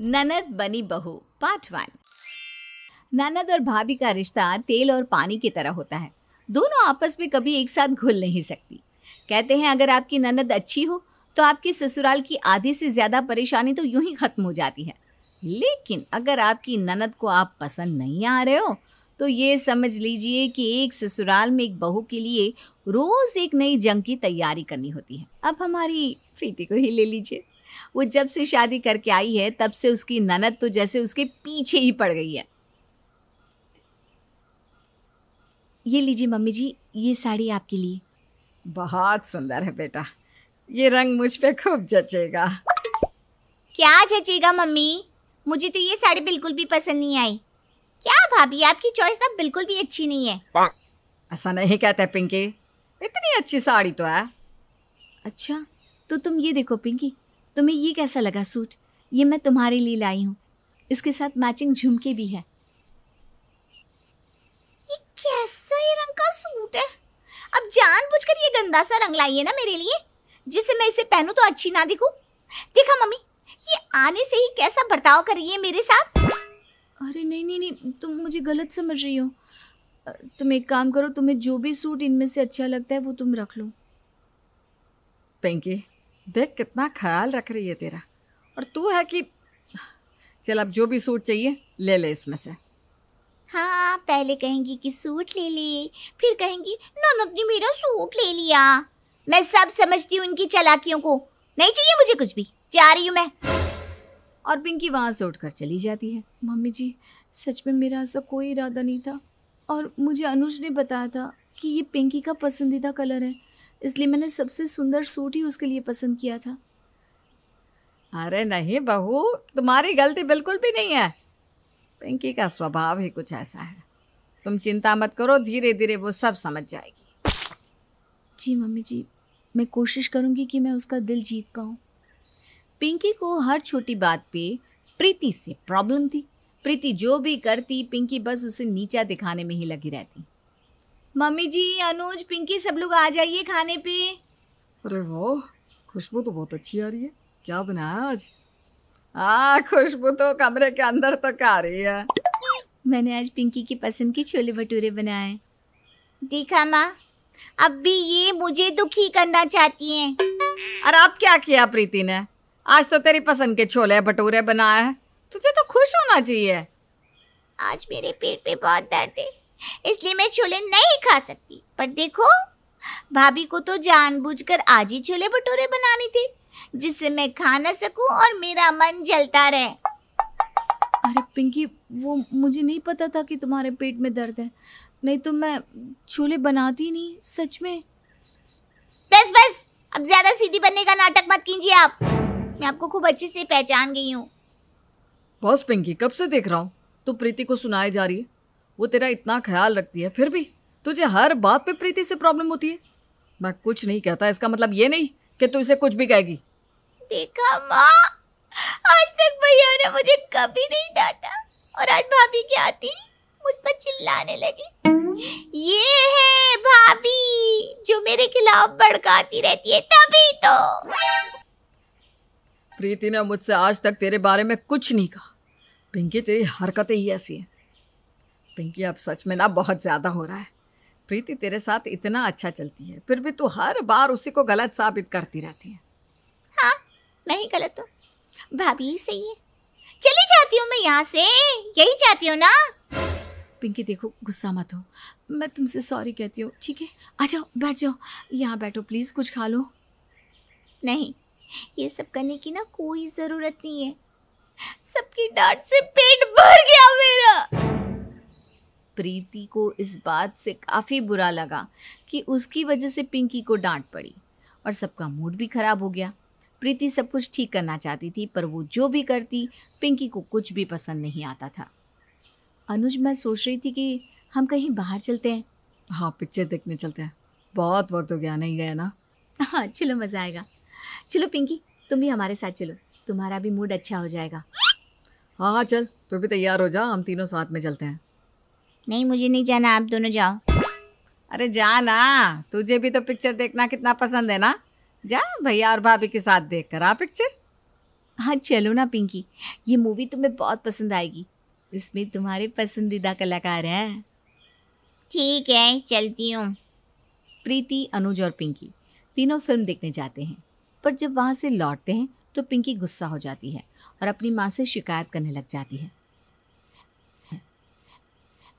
ननद बनी बहू पार्ट वन ननद और भाभी का रिश्ता तेल और पानी की तरह होता है। दोनों आपस में कभी एक साथ घुल नहीं सकती। कहते हैं, अगर आपकी ननद अच्छी हो तो आपकी ससुराल की आधी से ज़्यादा परेशानी तो यूँ ही खत्म हो जाती है। लेकिन अगर आपकी ननद को आप पसंद नहीं आ रहे हो तो ये समझ लीजिए कि एक ससुराल में एक बहू के लिए रोज एक नई जंग की तैयारी करनी होती है। अब हमारी प्रीति को ही ले लीजिए। वो जब से शादी करके आई है तब से उसकी ननद तो जैसे उसके पीछे ही पड़ गई है। ये लीजिए मम्मी जी ये साड़ी आपके लिए। बहुत सुंदर है बेटा। ये रंग मुझ पे खूब जचेगा। क्या जचेगा मम्मी? मुझे तो ये साड़ी बिल्कुल भी पसंद नहीं आई। क्या भाभी आपकी चॉइस ना बिल्कुल भी अच्छी नहीं है। ऐसा नहीं कहते पिंकी। इतनी अच्छी साड़ी तो है। अच्छा तो तुम ये देखो पिंकी तुम्हें ये कैसा लगा सूट? ये मैं तुम्हारे लिए लाई हूँ। इसके साथ मैचिंग झुमके भी है। ये कैसा ये रंग का सूट है? अब जानबूझकर ये गंदा सा रंग लाई है ना मेरे लिए। जिसे मैं इसे पहनूं तो अच्छी ना दिखूं। देखा मम्मी ये आने से ही कैसा बर्ताव कर रही है मेरे साथ? अरे नहीं नहीं नहीं तुम मुझे गलत समझ रही हो। तुम एक काम करो तुम्हें जो भी सूट इनमें से अच्छा लगता है वो तुम रख लो। पिंकी देख कितना ख्याल रख रही है तेरा। और तू है कि चल अब जो भी सूट चाहिए ले ले इसमें से। हाँ पहले कहेंगी कि सूट ले ले फिर कहेंगी ननद ने मेरा सूट ले लिया। मैं सब समझती हूँ इनकी चलाकियों को। नहीं चाहिए मुझे कुछ भी। जा रही हूँ मैं। और पिंकी वहाँ से उठकर चली जाती है। मम्मी जी सच में मेरा ऐसा कोई इरादा नहीं था। और मुझे अनुज ने बताया था कि ये पिंकी का पसंदीदा कलर है। इसलिए मैंने सबसे सुंदर सूट ही उसके लिए पसंद किया था। अरे नहीं बहू तुम्हारी गलती बिल्कुल भी नहीं है। पिंकी का स्वभाव ही कुछ ऐसा है। तुम चिंता मत करो धीरे धीरे वो सब समझ जाएगी। जी मम्मी जी मैं कोशिश करूँगी कि मैं उसका दिल जीत पाऊँ। पिंकी को हर छोटी बात पे प्रीति से प्रॉब्लम थी। प्रीति जो भी करती पिंकी बस उसे नीचा दिखाने में ही लगी रहती। मम्मी जी अनुज पिंकी सब लोग आ जाइए खाने पे। अरे वो खुशबू तो बहुत अच्छी आ रही है। क्या बनाया आज? हाँ खुशबू तो कमरे के अंदर तक आ रही है। मैंने आज पिंकी की पसंद के छोले भटूरे बनाए। देखा माँ अब भी ये मुझे दुखी करना चाहती हैं। अरे अब क्या किया प्रीति ने? आज तो तेरी पसंद के छोले भटूरे बनाए हैं। तुझे तो खुश होना चाहिए। आज मेरे पेट पे बहुत दर्द है। इसलिए मैं छोले नहीं खा सकती। पर देखो भाभी को तो जानबूझकर आज ही छोले भटूरे बनाने थे जिससे मैं खा न सकूँ और मेरा मन जलता रहे। अरे पिंकी वो मुझे नहीं पता था कि तुम्हारे पेट में दर्द है। नहीं तो मैं छोले बनाती नहीं सच में। बस बस अब ज़्यादा सीधी बनने का नाटक मत कीजिए आप। मैं आपको खूब अच्छे से पहचान गई हूँ। बॉस पिंकी कब से देख रहा हूँ? तू प्रीति को सुनाई जा रही है। वो तेरा इतना ख्याल रखती है फिर भी तुझे हर बात पे प्रीति से प्रॉब्लम होती है। मैं कुछ नहीं कहता इसका मतलब ये नहीं कि तू इसे कुछ भी कहेगी। देखा माँ आज तक भैया ने मुझे कभी नहीं डांटा और आज भाभी की आती मुझ पर चिल्लाने लगी। ये है भाभी जो मेरे खिलाफ भड़काती रहती है तभी तो। प्रीति ने मुझसे आज तक तेरे बारे में कुछ नहीं कहा। पिंकी तेरी हरकतें ही ऐसी हैं। पिंकी अब सच में ना बहुत ज़्यादा हो रहा है। प्रीति तेरे साथ इतना अच्छा चलती है फिर भी तू हर बार उसी को गलत साबित करती रहती है। हाँ मैं ही गलत हूँ। भाभी ही सही है। चली जाती हूँ मैं यहाँ से यही चाहती हूँ ना। पिंकी देखो गुस्सा मत हो। मैं तुमसे सॉरी कहती हूँ ठीक है? आ जाओ बैठ जाओ। यहाँ बैठो प्लीज़ कुछ खा लो। नहीं ये सब करने की ना कोई ज़रूरत नहीं है। सबकी डांट से पेट भर गया मेरा। प्रीति को इस बात से काफ़ी बुरा लगा कि उसकी वजह से पिंकी को डांट पड़ी और सबका मूड भी खराब हो गया। प्रीति सब कुछ ठीक करना चाहती थी पर वो जो भी करती पिंकी को कुछ भी पसंद नहीं आता था। अनुज मैं सोच रही थी कि हम कहीं बाहर चलते हैं। हाँ पिक्चर देखने चलते हैं। बहुत वक्त हो गया नहीं गया ना? हाँ चलो मज़ा आएगा। चलो पिंकी तुम भी हमारे साथ चलो। तुम्हारा भी मूड अच्छा हो जाएगा। हाँ हाँ चल तू भी तैयार हो जा हम तीनों साथ में चलते हैं। नहीं मुझे नहीं जाना आप दोनों जाओ। अरे जा ना तुझे भी तो पिक्चर देखना कितना पसंद है ना। जा भैया और भाभी के साथ देख कर आ पिक्चर हाँ चलो ना पिंकी। ये मूवी तुम्हें बहुत पसंद आएगी। इसमें तुम्हारे पसंदीदा कलाकार हैं। ठीक है चलती हूँ। प्रीति अनुज और पिंकी तीनों फ़िल्म देखने जाते हैं। पर जब वहाँ से लौटते हैं तो पिंकी गुस्सा हो जाती है और अपनी माँ से शिकायत करने लग जाती है।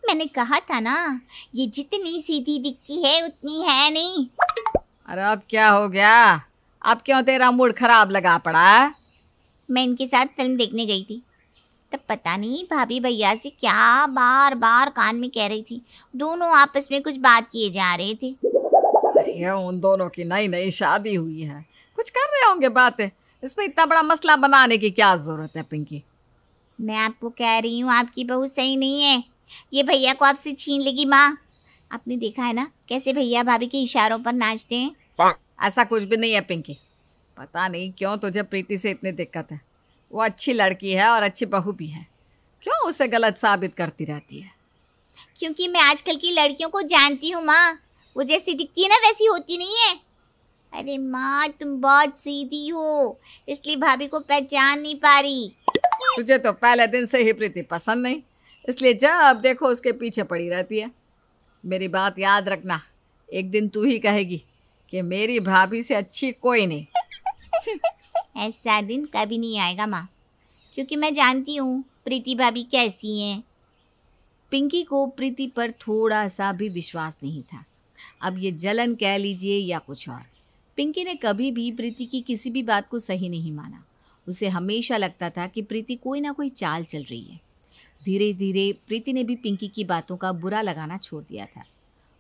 मैंने कहा था ना ये जितनी सीधी दिखती है उतनी है नहीं। अरे अब क्या हो गया? अब क्यों तेरा मूड खराब लगा पड़ा है? मैं इनके साथ फ़िल्म देखने गई थी। तब पता नहीं भाभी भैया से क्या बार बार कान में कह रही थी। दोनों आपस में कुछ बात किए जा रहे थे। अरे उन दोनों की नई नई शादी हुई है। कुछ कर रहे होंगे बातें? इसमें इतना बड़ा मसला बनाने की क्या ज़रूरत है पिंकी? मैं आपको कह रही हूँ आपकी बहू सही नहीं है। ये भैया को आपसे छीन लेगी माँ। आपने देखा है ना कैसे भैया भाभी के इशारों पर नाचते हैं। ऐसा कुछ भी नहीं है पिंकी। पता नहीं क्यों तुझे प्रीति से इतनी दिक्कत है। वो अच्छी लड़की है और अच्छी बहू भी है। क्यों उसे गलत साबित करती रहती है? क्योंकि मैं आजकल की लड़कियों को जानती हूँ माँ। वो जैसी दिखती है ना वैसी होती नहीं है। अरे माँ तुम बहुत सीधी हो। इसलिए भाभी को पहचान नहीं पा रही। तुझे तो पहले दिन से ही प्रीति पसंद नहीं। इसलिए जब देखो उसके पीछे पड़ी रहती है। मेरी बात याद रखना। एक दिन तू ही कहेगी कि मेरी भाभी से अच्छी कोई नहीं। ऐसा दिन कभी नहीं आएगा माँ, क्योंकि मैं जानती हूँ प्रीति भाभी कैसी हैं। पिंकी को प्रीति पर थोड़ा सा भी विश्वास नहीं था। अब ये जलन कह लीजिए या कुछ और। पिंकी ने कभी भी प्रीति की किसी भी बात को सही नहीं माना। उसे हमेशा लगता था कि प्रीति कोई ना कोई चाल चल रही है। धीरे धीरे प्रीति ने भी पिंकी की बातों का बुरा लगाना छोड़ दिया था।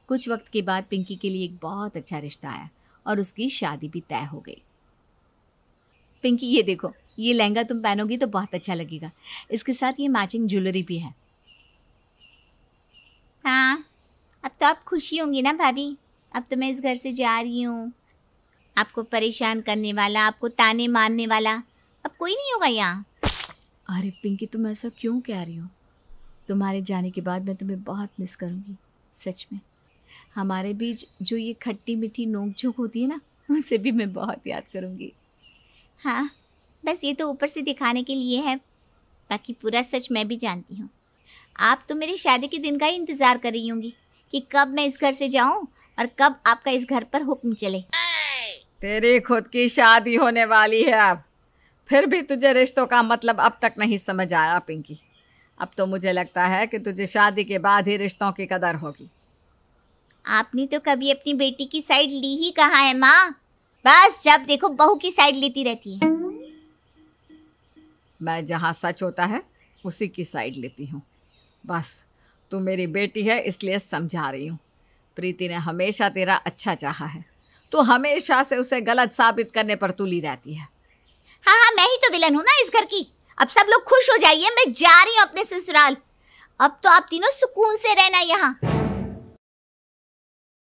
कुछ वक्त के बाद पिंकी के लिए एक बहुत अच्छा रिश्ता आया और उसकी शादी भी तय हो गई। पिंकी, ये देखो, ये लहंगा तुम पहनोगी तो बहुत अच्छा लगेगा। इसके साथ ये मैचिंग ज्वेलरी भी है। हाँ अब तो आप खुशी होंगी ना भाभी। अब तो मैं इस घर से जा रही हूँ। आपको परेशान करने वाला, आपको ताने मारने वाला, अब कोई नहीं होगा यहाँ। अरे पिंकी, तुम ऐसा क्यों कह रही हो? तुम्हारे जाने के बाद मैं तुम्हें बहुत मिस करूँगी सच में। हमारे बीच जो ये खट्टी मीठी नोक झोंक होती है ना उसे भी मैं बहुत याद करूँगी। हाँ बस ये तो ऊपर से दिखाने के लिए है बाकी पूरा सच मैं भी जानती हूँ। आप तो मेरी शादी के दिन का ही इंतज़ार कर रही होंगी कि कब मैं इस घर से जाऊँ और कब आपका इस घर पर हुक्म चले। तेरी खुद की शादी होने वाली है अब। फिर भी तुझे रिश्तों का मतलब अब तक नहीं समझ आया पिंकी। अब तो मुझे लगता है कि तुझे शादी के बाद ही रिश्तों की कदर होगी। आपने तो कभी अपनी बेटी की साइड ली ही कहा है माँ? बस जब देखो बहू की साइड लेती रहती है। मैं जहाँ सच होता है उसी की साइड लेती हूँ। बस तू मेरी बेटी है इसलिए समझा रही हूँ। प्रीति ने हमेशा तेरा अच्छा चाहा है। तू हमेशा से उसे गलत साबित करने पर तुली रहती है। हाँ हाँ मैं ही तो विलन हूँ ना इस घर की। अब सब लोग खुश हो जाइए मैं जा रही हूँ अपने ससुराल। अब तो आप तीनों सुकून से रहना यहाँ।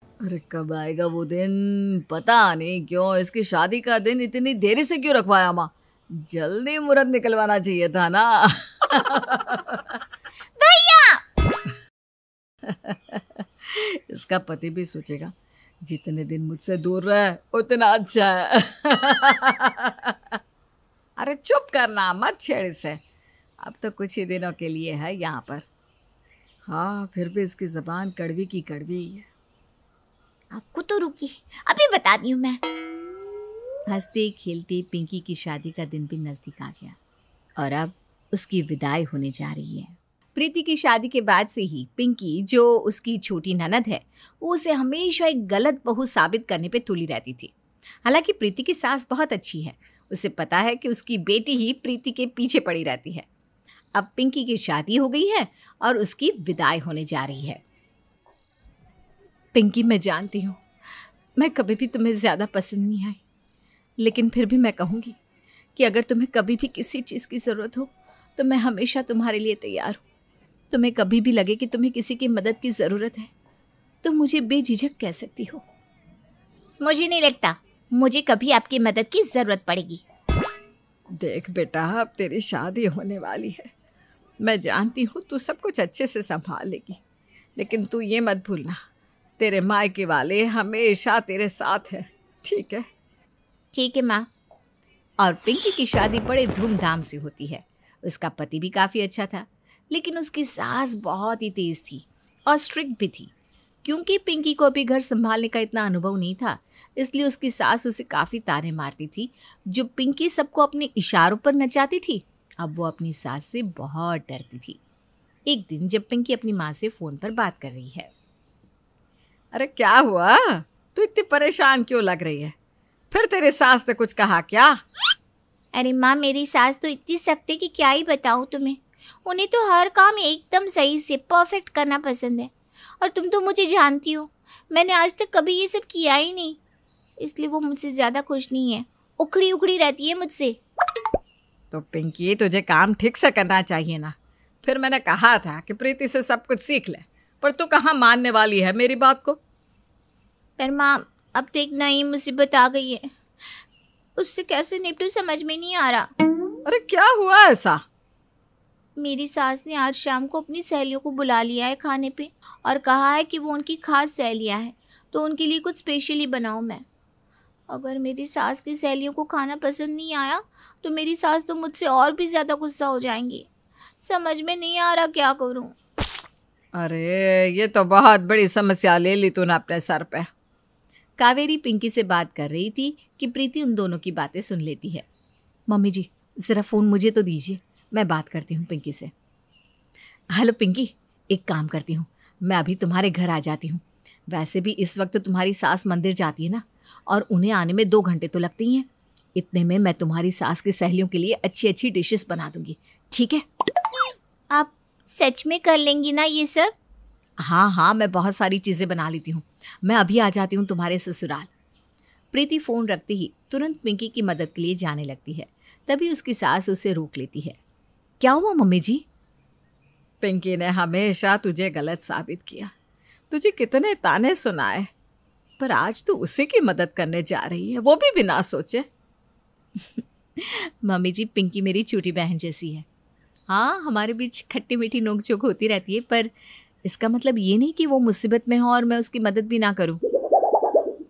अरे कब आएगा वो दिन? पता नहीं क्यों इसकी शादी का दिन इतनी देरी से क्यों रखवाया माँ? जल्दी मुहूर्त निकलवाना चाहिए था ना। भैया! इसका पति भी सोचेगा जितने दिन मुझसे दूर रहे उतना अच्छा है। अरे चुप करना मत छेड़ इसे। अब तो कुछ ही दिनों के लिए है यहाँ पर। हाँ फिर भी इसकी जबान कड़वी की कड़वी है। आपको तो रुकी अभी बताती हूँ मैं। हँसते खेलते पिंकी की शादी का दिन भी नज़दीक आ गया। और अब उसकी विदाई होने जा रही है। प्रीति की शादी के बाद से ही पिंकी जो उसकी छोटी ननद है वो उसे हमेशा एक गलत बहू साबित करने पे तुली रहती थी। हालाँकि प्रीति की सास बहुत अच्छी है उसे पता है कि उसकी बेटी ही प्रीति के पीछे पड़ी रहती है। अब पिंकी की शादी हो गई है और उसकी विदाई होने जा रही है। पिंकी, मैं जानती हूँ, मैं कभी भी तुम्हें ज़्यादा पसंद नहीं आई, लेकिन फिर भी मैं कहूँगी कि अगर तुम्हें कभी भी किसी चीज़ की ज़रूरत हो तो मैं हमेशा तुम्हारे लिए तैयार हूँ। तुम्हें कभी भी लगे कि तुम्हें किसी की मदद की ज़रूरत है तो मुझे बेझिझक कह सकती हो। मुझे नहीं लगता। मुझे कभी आपकी मदद की ज़रूरत पड़ेगी। देख बेटा अब तेरी शादी होने वाली है। मैं जानती हूँ तू सब कुछ अच्छे से संभाल लेगी लेकिन तू ये मत भूलना। तेरे मायके वाले हमेशा तेरे साथ हैं ठीक है? ठीक है माँ। और पिंकी की शादी बड़े धूमधाम से होती है। उसका पति भी काफ़ी अच्छा था लेकिन उसकी सास बहुत ही तेज़ थी और स्ट्रिक्ट भी थी। क्योंकि पिंकी को अभी घर संभालने का इतना अनुभव नहीं था, इसलिए उसकी सास उसे काफ़ी ताने मारती थी, जो पिंकी सबको अपने इशारों पर नचाती थी। अब वो अपनी सास से बहुत डरती थी। एक दिन जब पिंकी अपनी माँ से फ़ोन पर बात कर रही है। अरे, क्या हुआ? तू इतनी परेशान क्यों लग रही है? फिर तेरे सास ने कुछ कहा क्या? अरे, माँ, मेरी सास तो इतनी सख्त है कि क्या ही बताऊँ तुम्हें? उन्हें तो हर काम एकदम सही से, परफेक्ट करना पसंद है। और तुम तो मुझे जानती हो। मैंने आज तक कभी ये सब किया ही नहीं। इसलिए वो मुझसे ज़्यादा खुश नहीं है। उखड़ी उखड़ी रहती है मुझसे। तो पिंकी तुझे काम ठीक से करना चाहिए ना। फिर मैंने कहा था कि प्रीति से सब कुछ सीख ले। पर तू कहाँ मानने वाली है मेरी बात को? पर माँ अब तो एक नई मुसीबत आ गई है। उससे कैसे निपटू समझ में नहीं आ रहा। अरे क्या हुआ ऐसा? मेरी सास ने आज शाम को अपनी सहेलियों को बुला लिया है खाने पे और कहा है कि वो उनकी खास सहेलियाँ हैं तो उनके लिए कुछ स्पेशली बनाऊँ मैं। अगर मेरी सास की सहेलियों को खाना पसंद नहीं आया तो मेरी सास तो मुझसे और भी ज़्यादा गुस्सा हो जाएँगी। समझ में नहीं आ रहा क्या करूँ। अरे ये तो बहुत बड़ी समस्या ले ली तूने अपने सर पे। कावेरी पिंकी से बात कर रही थी कि प्रीति उन दोनों की बातें सुन लेती है। मम्मी जी ज़रा फ़ोन मुझे तो दीजिए। मैं बात करती हूँ पिंकी से। हेलो पिंकी एक काम करती हूँ। मैं अभी तुम्हारे घर आ जाती हूँ। वैसे भी इस वक्त तुम्हारी सास मंदिर जाती है ना और उन्हें आने में दो घंटे तो लगते ही हैं। इतने में मैं तुम्हारी सास की सहेलियों के लिए अच्छी अच्छी डिशेस बना दूँगी। ठीक है? आप सच में कर लेंगी ना ये सब? हाँ हाँ मैं बहुत सारी चीज़ें बना लेती हूँ। मैं अभी आ जाती हूँ तुम्हारे ससुराल। प्रीति फ़ोन रखते ही तुरंत पिंकी की मदद के लिए जाने लगती है। तभी उसकी सास उसे रोक लेती है। क्या हुआ मम्मी जी? पिंकी ने हमेशा तुझे गलत साबित किया। तुझे कितने ताने सुनाए। पर आज तू उसी की मदद करने जा रही है वो भी बिना सोचे। मम्मी जी पिंकी मेरी छोटी बहन जैसी है। हाँ हमारे बीच खट्टी मीठी नोक चोक होती रहती है पर इसका मतलब ये नहीं कि वो मुसीबत में हो और मैं उसकी मदद भी ना करूँ।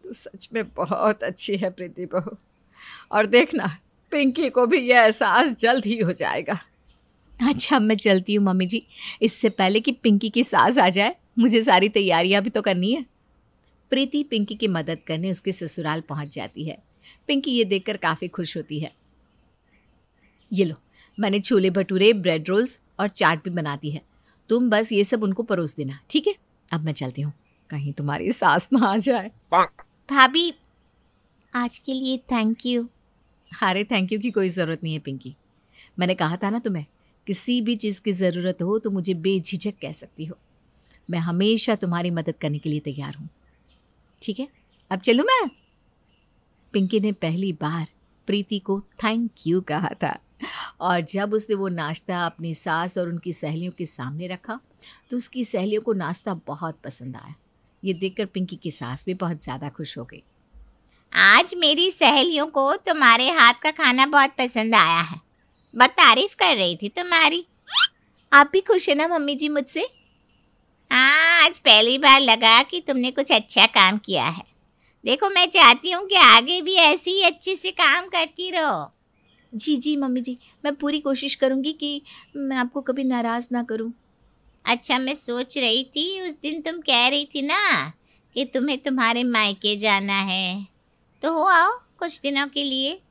तू सच में बहुत अच्छी है प्रीति बहू। और देखना पिंकी को भी यह एहसास जल्द ही हो जाएगा। अच्छा मैं चलती हूँ मम्मी जी। इससे पहले कि पिंकी की सास आ जाए मुझे सारी तैयारियाँ भी तो करनी है। प्रीति पिंकी की मदद करने उसके ससुराल पहुँच जाती है। पिंकी ये देखकर काफ़ी खुश होती है। ये लो मैंने छोले भटूरे ब्रेड रोल्स और चाट भी बना दी है। तुम बस ये सब उनको परोस देना ठीक है? अब मैं चलती हूँ। कहीं तुम्हारी सास ना आ जाए। भाभी आज के लिए थैंक यू अरे थैंक यू की कोई ज़रूरत नहीं है पिंकी। मैंने कहा था ना तुम्हें किसी भी चीज़ की ज़रूरत हो तो मुझे बेझिझक कह सकती हो। मैं हमेशा तुम्हारी मदद करने के लिए तैयार हूँ। ठीक है? अब चलूँ मैं? पिंकी ने पहली बार प्रीति को थैंक यू कहा था और जब उसने वो नाश्ता अपनी सास और उनकी सहेलियों के सामने रखा तो उसकी सहेलियों को नाश्ता बहुत पसंद आया। ये देखकर पिंकी की सास भी बहुत ज़्यादा खुश हो गई। आज मेरी सहेलियों को तुम्हारे हाथ का खाना बहुत पसंद आया है। बहुत तारीफ़ कर रही थी तुम्हारी। आप भी खुश है ना मम्मी जी मुझसे? हाँ आज पहली बार लगा कि तुमने कुछ अच्छा काम किया है। देखो मैं चाहती हूँ कि आगे भी ऐसे ही अच्छे से काम करती रहो। जी जी मम्मी जी मैं पूरी कोशिश करूँगी कि मैं आपको कभी नाराज़ ना करूँ। अच्छा मैं सोच रही थी उस दिन तुम कह रही थी ना कि तुम्हें तुम्हारे मायके जाना है। तो हो आओ कुछ दिनों के लिए।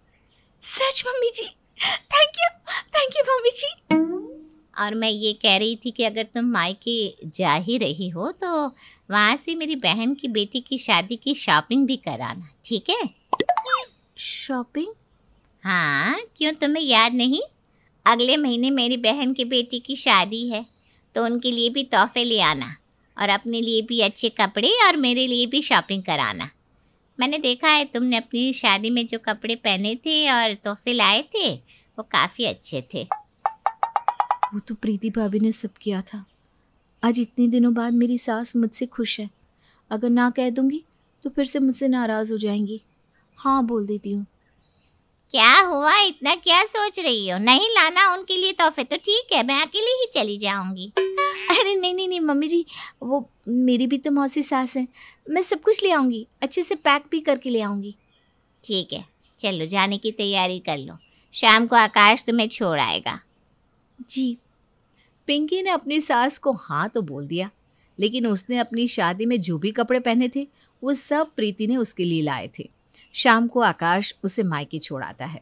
सच mummy ji thank you thank you mummy ji. और मैं ये कह रही थी कि अगर तुम मायके जा ही रही हो तो वहाँ से मेरी बहन की बेटी की शादी की शॉपिंग भी कराना ठीक है? शॉपिंग? हाँ क्यों तुम्हें याद नहीं? अगले महीने मेरी बहन की बेटी की शादी है तो उनके लिए भी तोहफे ले आना और अपने लिए भी अच्छे कपड़े और मेरे लिए भी शॉपिंग कराना। मैंने देखा है तुमने अपनी शादी में जो कपड़े पहने थे और तोहफे लाए थे, वो काफ़ी अच्छे थे। वो तो प्रीति भाभी ने सब किया था। आज इतने दिनों बाद मेरी सास मुझसे खुश है। अगर ना कह दूँगी तो फिर से मुझसे नाराज़ हो जाएँगी। हाँ बोल देती हूँ। क्या हुआ? इतना क्या सोच रही हो? नहीं लाना उनके लिए तोहफे तो ठीक है मैं अकेले ही चली जाऊँगी। अरे नहीं नहीं नहीं मम्मी जी वो मेरी भी तो मौसी सास है। मैं सब कुछ ले आऊँगी अच्छे से पैक भी करके ले आऊँगी। ठीक है चलो जाने की तैयारी कर लो। शाम को आकाश तुम्हें छोड़ आएगा। जी। पिंकी ने अपनी सास को हाँ तो बोल दिया लेकिन उसने अपनी शादी में जो भी कपड़े पहने थे वो सब प्रीति ने उसके लिए लाए थे। शाम को आकाश उसे मायके छोड़ाता है।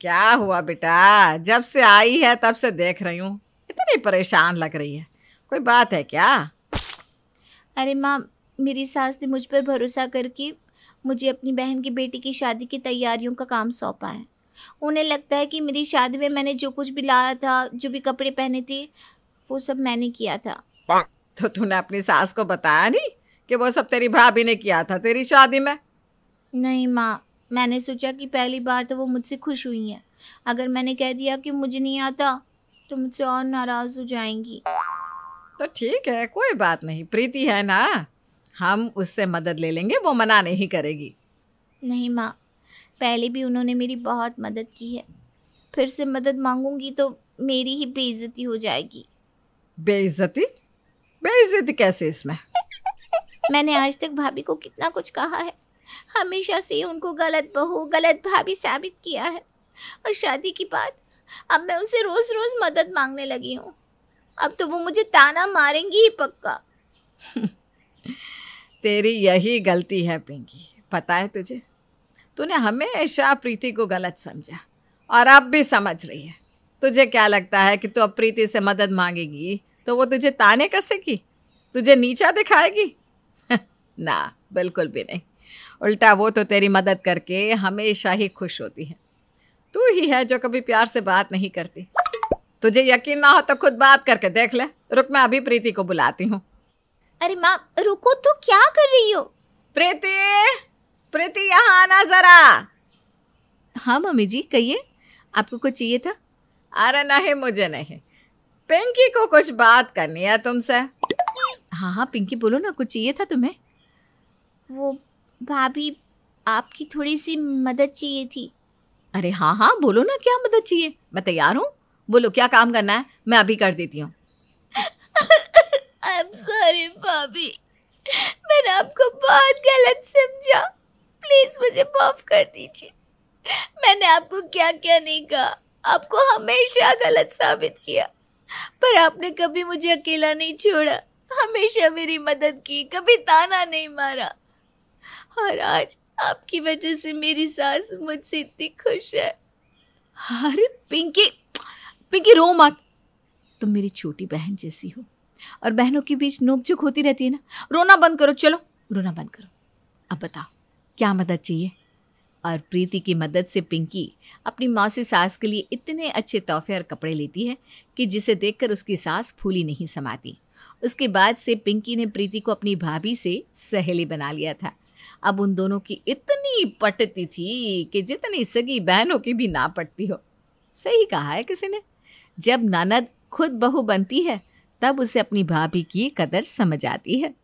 क्या हुआ बेटा? जब से आई है तब से देख रही हूँ। इतनी परेशान लग रही है। कोई बात है क्या? अरे माँ मेरी सास ने मुझ पर भरोसा करके मुझे अपनी बहन की बेटी की शादी की तैयारियों का काम सौंपा है। उन्हें लगता है कि मेरी शादी में मैंने जो कुछ भी लाया था जो भी कपड़े पहने थे वो सब मैंने किया था। तो तूने अपनी सास को बताया नहीं कि वो सब तेरी भाभी ने किया था तेरी शादी में? नहीं माँ मैंने सोचा कि पहली बार तो वो मुझसे खुश हुई हैं। अगर मैंने कह दिया कि मुझे नहीं आता तो मुझसे और नाराज़ हो जाएँगी। तो ठीक है कोई बात नहीं प्रीति है ना? हम उससे मदद ले लेंगे वो मना नहीं करेगी। नहीं माँ पहले भी उन्होंने मेरी बहुत मदद की है। फिर से मदद मांगूँगी तो मेरी ही बेइज्जती हो जाएगी। बेइज्जती? बेइज्जती कैसे इसमें? मैंने आज तक भाभी को कितना कुछ कहा है। हमेशा से उनको गलत बहू, गलत भाभी साबित किया है। और शादी की बात, अब मैं उनसे रोज रोज मदद मांगने लगी हूँ। अब तो वो मुझे ताना मारेंगी ही पक्का। तेरी यही गलती है, पिंकी। पता है तुझे? तूने हमेशा प्रीति को गलत समझा, और अब भी समझ रही है। तुझे क्या लगता है कि तू अब प्रीति से मदद मांगेगी? तो वो तुझे ताने कसेगी? तुझे नीचा दिखाएगी? ना, बिल्कुल भी नहीं। उल्टा वो तो तेरी मदद करके हमेशा ही खुश होती है। तू ही है जो कभी प्यार से बात नहीं करती। तुझे यकीन ना हो तो खुद बात करके देख ले। रुक मैं अभी प्रीति को बुलाती हूँ। अरे माँ रुको तो क्या कर रही हो? प्रीति! प्रीति यहाँ आना जरा। हाँ मम्मी जी कहिए आपको कुछ चाहिए था? अरे नहीं मुझे नहीं। पिंकी को कुछ बात करनी है तुमसे। हाँ हाँ पिंकी बोलो ना कुछ चाहिए था तुम्हें? वो भाभी आपकी थोड़ी सी मदद चाहिए थी। अरे हाँ हाँ बोलो ना क्या मदद चाहिए? मैं तैयार हूँ। बोलो क्या काम करना है? मैं अभी कर देती हूँ। सॉरी भाभी। मैंने आपको बहुत गलत समझा। प्लीज़ मुझे माफ़ कर दीजिए। मैंने आपको क्या क्या नहीं कहा। आपको हमेशा गलत साबित किया। पर आपने कभी मुझे अकेला नहीं छोड़ा। हमेशा मेरी मदद की कभी ताना नहीं मारा। और आज आपकी वजह से मेरी सास मुझसे इतनी खुश है। अरे, पिंकी पिंकी, रो मत। तुम मेरी छोटी बहन जैसी हो और बहनों के बीच नोकझोंक होती रहती है ना? रोना बंद करो, चलो, रोना बंद करो। अब बताओ, क्या मदद चाहिए? और प्रीति की मदद से पिंकी अपनी माँ से सास के लिए इतने अच्छे तोहफे और कपड़े लेती है कि जिसे देखकर उसकी सास फूली नहीं समाती। उसके बाद से पिंकी ने प्रीति को अपनी भाभी से सहेली बना लिया था। अब उन दोनों की इतनी पटती थी कि जितनी सगी बहनों की भी ना पटती हो। सही कहा है किसी ने? जब ननद खुद बहू बनती है, तब उसे अपनी भाभी की कदर समझ आती है।